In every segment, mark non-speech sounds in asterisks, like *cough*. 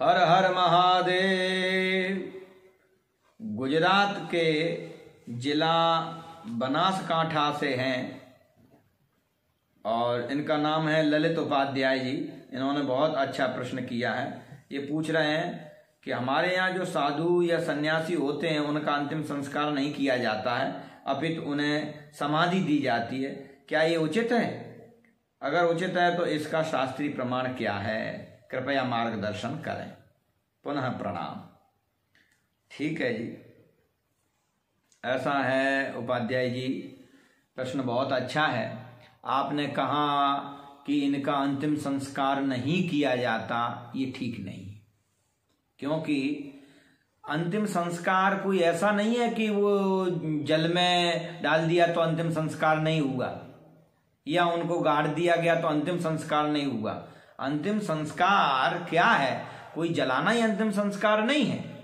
हर हर महादेव। गुजरात के जिला बनासकांठा से हैं और इनका नाम है ललित उपाध्याय जी। इन्होंने बहुत अच्छा प्रश्न किया है। ये पूछ रहे हैं कि हमारे यहाँ जो साधु या सन्यासी होते हैं, उनका अंतिम संस्कार नहीं किया जाता है, अपितु उन्हें समाधि दी जाती है। क्या ये उचित है? अगर उचित है तो इसका शास्त्रीय प्रमाण क्या है? कृपया मार्गदर्शन करें। पुनः प्रणाम। ठीक है जी। ऐसा है उपाध्याय जी, प्रश्न बहुत अच्छा है। आपने कहा कि इनका अंतिम संस्कार नहीं किया जाता, ये ठीक नहीं। क्योंकि अंतिम संस्कार कोई ऐसा नहीं है कि वो जल में डाल दिया तो अंतिम संस्कार नहीं हुआ, या उनको गाड़ दिया गया तो अंतिम संस्कार नहीं हुआ। अंतिम संस्कार क्या है? कोई जलाना ही अंतिम संस्कार नहीं है।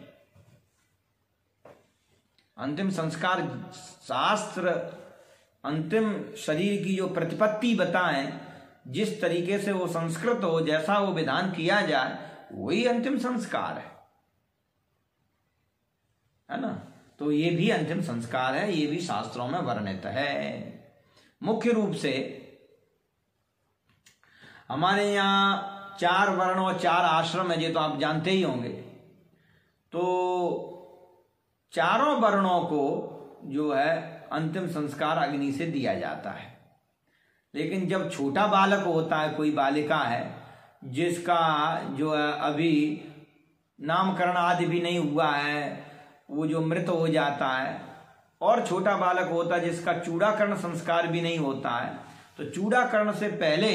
अंतिम संस्कार शास्त्र, अंतिम शरीर की जो प्रतिपत्ति बताएँ, जिस तरीके से वो संस्कृत हो, जैसा वो विधान किया जाए, वही अंतिम संस्कार है। है ना? तो ये भी अंतिम संस्कार है, ये भी शास्त्रों में वर्णित है। मुख्य रूप से हमारे यहाँ चार वर्ण और चार आश्रम है, ये तो आप जानते ही होंगे। तो चारों वर्णों को जो है, अंतिम संस्कार अग्नि से दिया जाता है। लेकिन जब छोटा बालक होता है, कोई बालिका है, जिसका जो है, अभी नामकरण आदि भी नहीं हुआ है, वो जो मृत हो जाता है, और छोटा बालक होता है, जिसका चूड़ाकरण संस्कार भी नहीं होता है तो चूड़ाकरण से पहले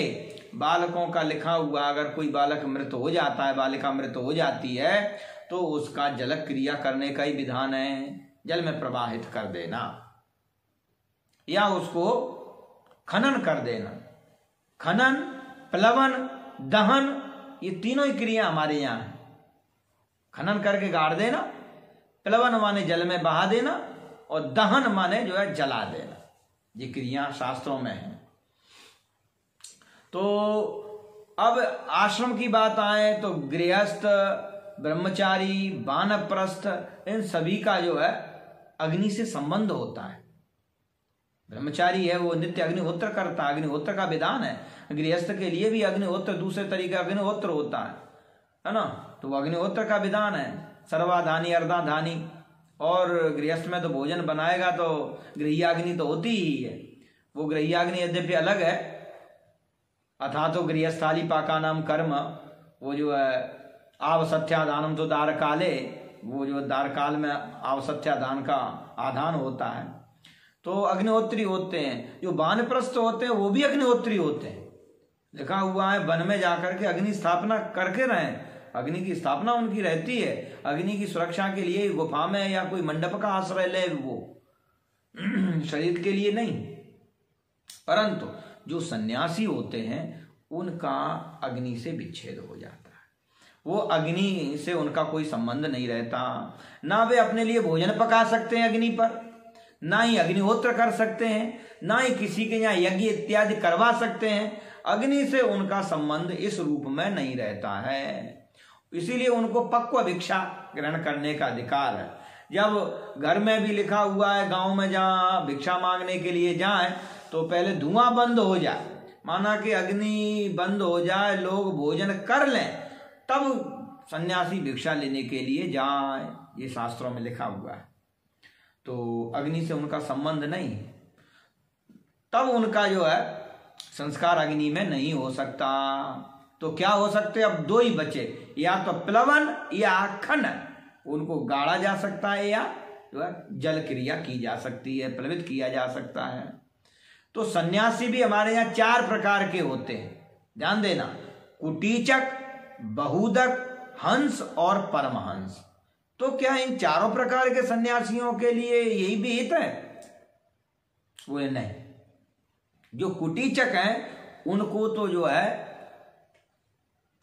बालकों का लिखा हुआ अगर कोई बालक मृत हो जाता है, बालिका मृत हो जाती है तो उसका जल क्रिया करने का ही विधान है। जल में प्रवाहित कर देना। या उसको खनन कर देना। खनन, प्लवन, दहन, ये तीनों ही क्रिया हमारे यहाँ है। खनन करके गाड़ देना, प्लवन माने जल में बहा देना, और दहन माने जो है जला देना। ये क्रिया शास्त्रों में है। तो अब आश्रम की बात आए तो गृहस्थ, ब्रह्मचारी, बानप्रस्थ, इन सभी का जो है अग्नि से संबंध होता है। ब्रह्मचारी है, वो नित्य अग्निहोत्र करता है, अग्निहोत्र का विधान है। गृहस्थ के लिए भी अग्निहोत्र, दूसरे तरीके अग्निहोत्र होता है। है ना? तो वो अग्निहोत्र का विधान है। सर्वाधानी, अर्धाधानी। और गृहस्थ में तो भोजन बनाएगा तो गृहियाग्नि तो होती ही है। वो गृहियाग्नि यद्यपि अलग है अथा तो गृहस्थाली पाका नाम कर्म, वो जो है आवसत्यादानम तो दार काले वो जो दार काल में आवसत्यादान का आधान होता है। तो अग्निहोत्री होते हैं। जो वानप्रस्थ होते हैं, वो भी अग्निहोत्री होते हैं। लिखा हुआ है, वन में जाकर के अग्नि स्थापना करके रहें। अग्नि की स्थापना उनकी रहती है। अग्नि की सुरक्षा के लिए गुफा में या कोई मंडप का आश्रय ले वो। *clears throat* शरीर के लिए नहीं। परंतु जो सन्यासी होते हैं, उनका अग्नि से विच्छेद हो जाता है। वो अग्नि से उनका कोई संबंध नहीं रहता। ना वे अपने लिए भोजन पका सकते हैं अग्नि पर, ना ही अग्निहोत्र कर सकते हैं, ना ही किसी के यहाँ यज्ञ इत्यादि करवा सकते हैं। अग्नि से उनका संबंध इस रूप में नहीं रहता है। इसीलिए उनको पक्व भिक्षा ग्रहण करने का अधिकार है। जब घर में भी लिखा हुआ है, गाँव में जहाँ भिक्षा मांगने के लिए जाए तो पहले धुआँ बंद हो जाए। माना कि अग्नि बंद हो जाए, लोग भोजन कर लें, तब सन्यासी भिक्षा लेने के लिए जाए, ये शास्त्रों में लिखा हुआ है। तो अग्नि से उनका संबंध नहीं। तब उनका जो है, संस्कार अग्नि में नहीं हो सकता। तो क्या हो सकते? अब दो ही बचे, या तो प्लवन, या खनन उनको गाड़ा जा सकता है, या जो है, जल क्रिया की जा सकती है, प्लवित किया जा सकता है। तो सन्यासी भी हमारे यहाँ चार प्रकार के होते हैं। ध्यान देना, कुटीचक, बहुदक, हंस और परमहंस। तो क्या इन चारों प्रकार के सन्यासियों के लिए यही भी हित है? बोले नहीं। जो कुटीचक हैं, उनको तो जो है,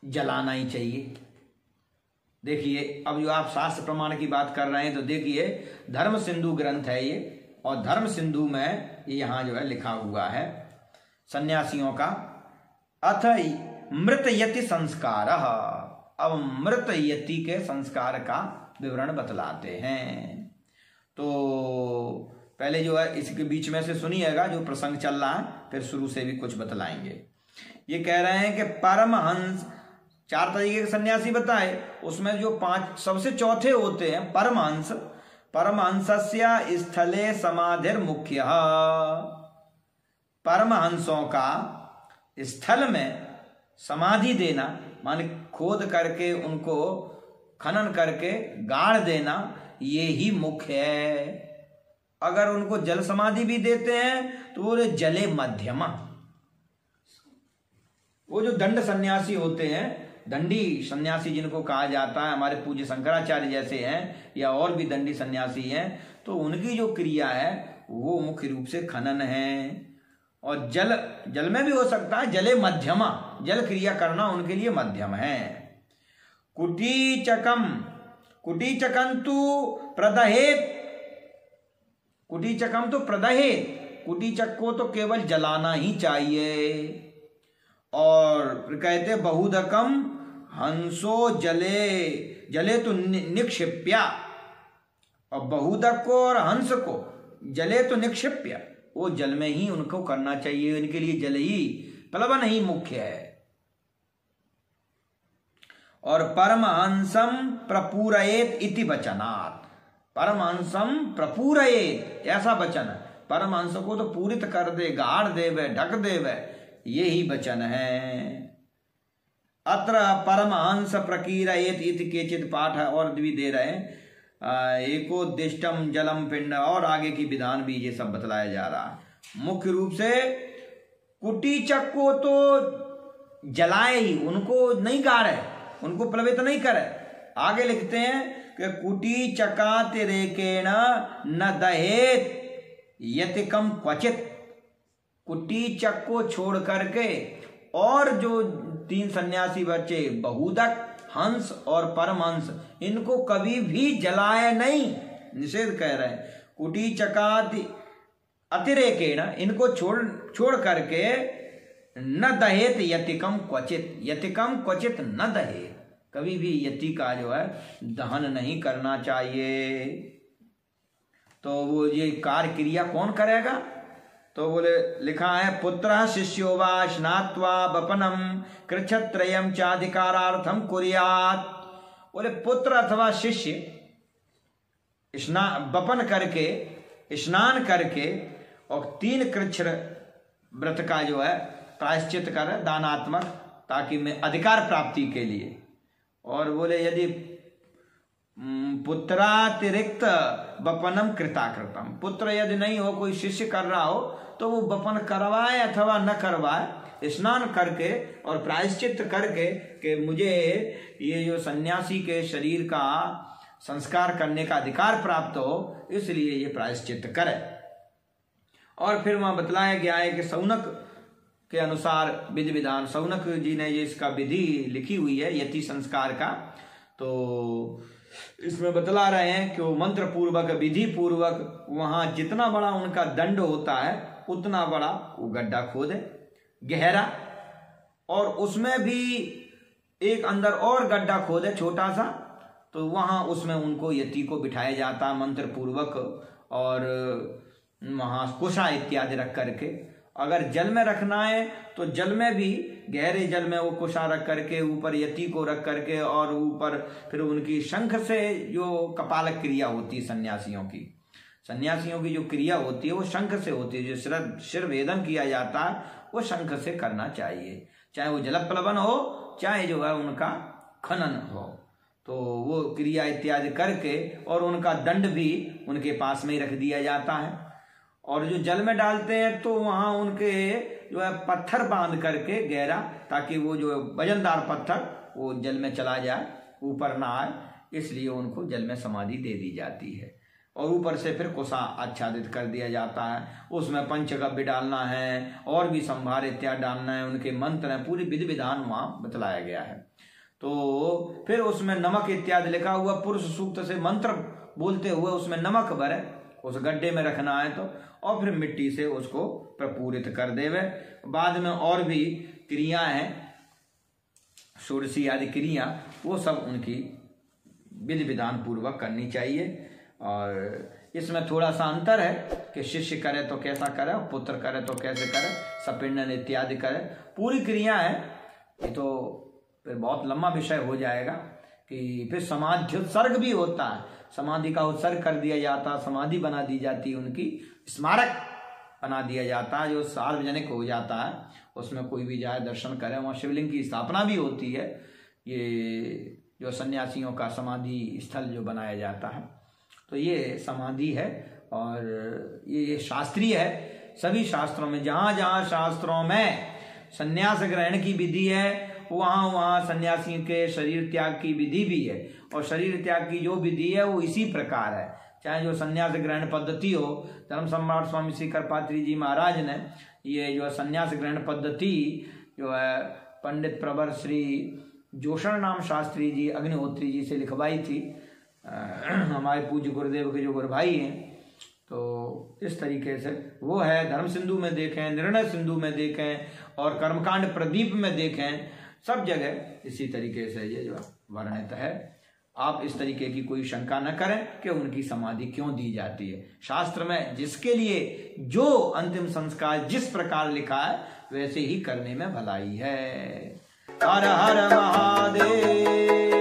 जलाना ही चाहिए। देखिए, अब जो आप शास्त्र प्रमाण की बात कर रहे हैं तो देखिए, धर्म सिंधु ग्रंथ है ये। और धर्म सिंधु में यहाँ जो है लिखा हुआ है, सन्यासियों का, अथ मृत यति संस्कार। अब मृत यति के संस्कार का विवरण बतलाते हैं। तो पहले जो है इसके बीच में से सुनिएगा, जो प्रसंग चल रहा है, फिर शुरू से भी कुछ बतलाएँगे। ये कह रहे हैं कि परमहंस, चार तरीके के सन्यासी बताए, उसमें जो पाँच, सबसे चौथे होते हैं परमहंस परमहंस्य स्थले समाधिर मुख्य परमहंसों का स्थल में समाधि देना, मान खोद करके उनको, खनन करके गाड़ देना, ये ही मुख्य है। अगर उनको जल समाधि भी देते हैं तो वो जले मध्यमा। वो जो दंड सन्यासी होते हैं दंडी सन्यासी जिनको कहा जाता है, हमारे पूज्य शंकराचार्य जैसे हैं, या और भी दंडी सन्यासी हैं तो उनकी जो क्रिया है, वो मुख्य रूप से खनन है। और जल जल में भी हो सकता है, जले मध्यमा, जल क्रिया करना उनके लिए मध्यम है। कुटी चकम कुटीचकम, कुटीचकंतु प्रदहेत। कुटीचकम तो प्रदहेत, कुटीचक को तो केवल जलाना ही चाहिए। और कहते बहुदकम हंसो जले जले तो निक्षिप्या। और बहुदक को और हंस को, जले तो निक्षिप्या। वो जल में ही उनको करना चाहिए इनके लिए जल ही प्लवन ही मुख्य है। और परमहंसम प्रपूरयेत इति वचनात्। परमहंसम प्रपूरयेत, ऐसा वचन है। परमहंस को तो पूरित कर दे गाड़ देवे, ढक देवे, ये ही वचन है। अत्र परमहंस प्रकीरयेत इति केचित पाठ और भी दे रहे हैं। एकोदिष्टम जलम पिंड और आगे की विधान भी ये सब बतलाया जा रहा। है मुख्य रूप से कुटीचक को तो जलाए ही, उनको नहीं गाड़े उनको प्लवित नहीं करे। आगे लिखते हैं कि कुटी चकातिरेकेण न दहेत यतिकम क्वचित। कुटी चक को छोड़ करके और जो तीन सन्यासी बच्चे, बहुदक, हंस और परमहंस, इनको कभी भी जलाए नहीं, निषेध कह रहे कुटी चकाति अतिरेकेण, इनको छोड़ छोड़ करके न दहेत यतिकम क्वचित यतिकम क्वचित न दहेत। कभी भी यति का जो है, दहन नहीं करना चाहिए। तो वो ये कार्य क्रिया कौन करेगा? तो बोले, लिखा है, पुत्र शिष्यो वा स्नात्वा बपनम कृच्छत्रयम चाधिकारार्थम कुरियात। बोले, पुत्र अथवा शिष्य स्नान बपन करके, स्नान करके, और तीन कृच्छ व्रत का जो है, प्रायश्चित कर, दानात्मक, ताकि मैं अधिकार प्राप्ति के लिए। और बोले, यदि पुत्रातिरिक्त बपनम कृताकृतम। पुत्र यदि नहीं हो, कोई शिष्य कर रहा हो तो वो बपन करवाए अथवा न करवाए, स्नान करके और प्रायश्चित करके कि मुझे ये जो सन्यासी के शरीर का संस्कार करने का अधिकार प्राप्त हो, इसलिए ये प्रायश्चित करे। और फिर वहाँ बतलाया गया है कि सौनक के अनुसार विधि विधान सौनक जी ने ये इसका विधि लिखी हुई है, यति संस्कार का। तो इसमें बतला रहे हैं कि वो मंत्र पूर्वक विधि पूर्वक वहाँ जितना बड़ा उनका दंड होता है, उतना बड़ा वो गड्ढा खोदे, गहरा, और उसमें भी एक अंदर और गड्ढा खोदे छोटा सा तो वहाँ उसमें उनको यति को बिठाया जाता मंत्र पूर्वक और वहाँ कुशा इत्यादि रख करके। अगर जल में रखना है तो जल में भी गहरे जल में वो कुशा रख करके, ऊपर यति को रख करके और ऊपर फिर उनकी शंख से जो कपालक क्रिया होती है सन्यासियों की। सन्यासियों की जो क्रिया होती है, वो शंख से होती है। जो सिर सिर वेदन किया जाता है, वो शंख से करना चाहिए। चाहे वो जल प्लवन हो, चाहे जो है उनका खनन हो। तो वो क्रिया इत्यादि करके और उनका दंड भी उनके पास में ही रख दिया जाता है। और जो जल में डालते हैं तो वहाँ उनके जो है पत्थर बाँध करके गहरा, ताकि वो जो वजनदार पत्थर, वो जल में चला जाए, ऊपर ना आए, इसलिए उनको जल में समाधि दे दी जाती है। और ऊपर से फिर कोसा आच्छादित कर दिया जाता है। उसमें पंचगव्य डालना है, और भी संभार इत्यादि डालना है, उनके मंत्र हैं, पूरी विधि विधान वहाँ बतलाया गया है। तो फिर उसमें नमक इत्यादि लिखा हुआ, पुरुष सूक्त से मंत्र बोलते हुए उसमें नमक भरे उस गड्ढे में रखना है तो और फिर मिट्टी से उसको प्रपूरित कर देवे। बाद में और भी क्रिया हैं षोडशी आदि क्रिया, वो सब उनकी विधि विधान पूर्वक करनी चाहिए। और इसमें थोड़ा सा अंतर है कि शिष्य करे तो कैसा करे, और पुत्र करे तो कैसे करे, सपिंडन इत्यादि करे। पूरी क्रिया है, ये तो फिर बहुत लंबा विषय हो जाएगा। कि फिर समाधि उत्सर्ग भी होता है। समाधि का उत्सर्ग कर दिया जाता, समाधि बना दी जाती उनकी। स्मारक बना दिया जाता है, जो सार्वजनिक हो जाता है। उसमें कोई भी जाए, दर्शन करे, वहाँ शिवलिंग की स्थापना भी होती है। ये जो सन्यासियों का समाधि स्थल जो बनाया जाता है। तो ये समाधि है और ये शास्त्रीय है। सभी शास्त्रों में, जहाँ जहाँ शास्त्रों में संन्यास ग्रहण की विधि है वहाँ वहाँ सन्यासी के शरीर त्याग की विधि भी है। और शरीर त्याग की जो विधि है, वो इसी प्रकार है। चाहे जो सन्यास ग्रहण पद्धति हो, धर्म सम्राट स्वामी श्री करपात्री जी महाराज ने ये जो सन्यास ग्रहण पद्धति जो है, पंडित प्रवर श्री जोशण नाम शास्त्री जी, अग्निहोत्री जी से लिखवाई थी। हमारे पूज्य गुरुदेव के जो गुरु भाई हैं तो इस तरीके से वो है, धर्म सिंधु में देखें, निर्णय सिंधु में देखें, और कर्मकांड प्रदीप में देखें सब जगह इसी तरीके से ये जो वर्णित है। आप इस तरीके की कोई शंका न करें कि उनकी समाधि क्यों दी जाती है। शास्त्र में जिसके लिए जो अंतिम संस्कार जिस प्रकार लिखा है, वैसे ही करने में भलाई है। हर हर महादेव।